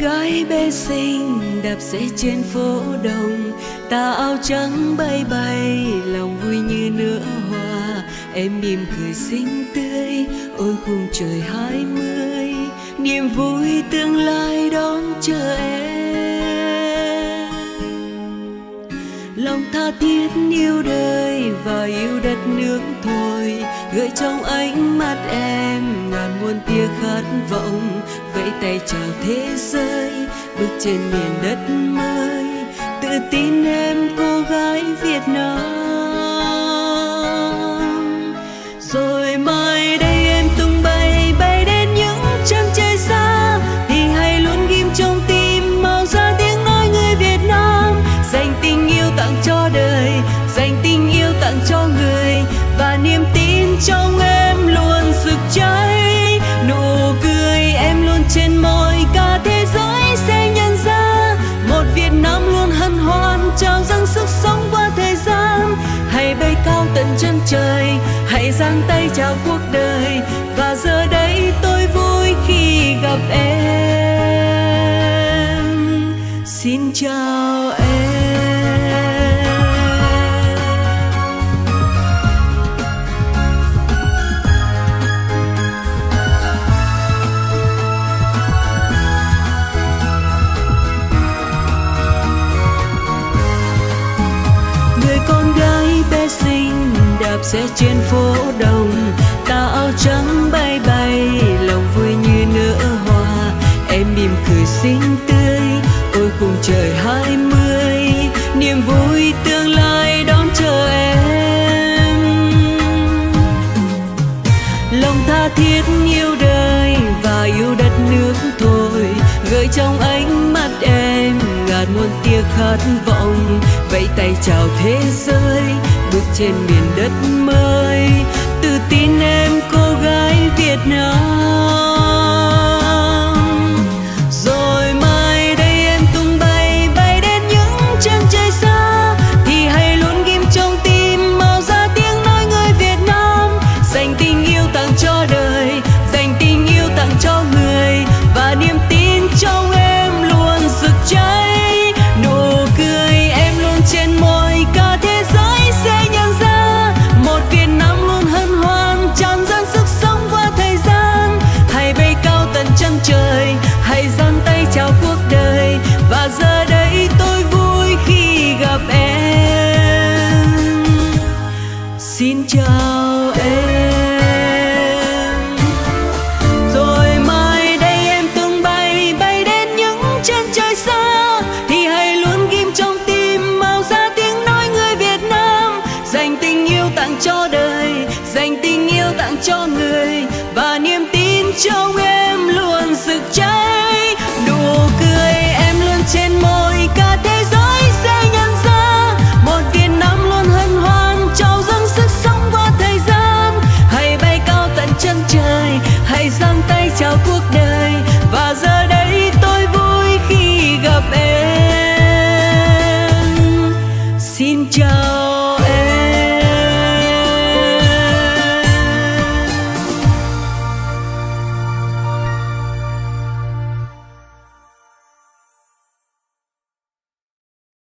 gái bé xinh đạp xe trên phố đông tà áo trắng bay bay, lòng vui như nở hoa. Em mỉm cười xinh tươi, ôi khung trời hai mươi. Niềm vui tương lai đón chờ em. Lòng tha thiết yêu đời và yêu đất nước thôi gợi trong ánh mắt em ngàn muôn tia khát vọng. Vẫy tay chào thế giới, bước trên miền đất mới. Tự tin em trao cuộc đời. Và giờ đây tôi vui khi gặp em. Xin chào. Sẽ đạp xe trên phố đông tà áo trắng bay bay, lòng vui như nở hoa. Em mỉm cười xinh tươi, ôi cùng trời hai mươi, niềm vui tương lai đón chờ em. Lòng tha thiết yêu đời và yêu đất nước thôi, gợi trong ánh mắt em ngàn muôn tia khát vọng. Vẫy tay chào thế giới, bước trên biển đất mới. Tự tin em cô gái việt nam. Và giờ đây tôi vui khi gặp em. Xin chào em. Rồi mai đây em tung bay bay đến những chân trời xa. Thì hãy luôn ghim trong tim màu da tiếng nói người việt nam. Dành tình yêu tặng cho đời, dành tình yêu tặng cho người. Và niềm tin trong em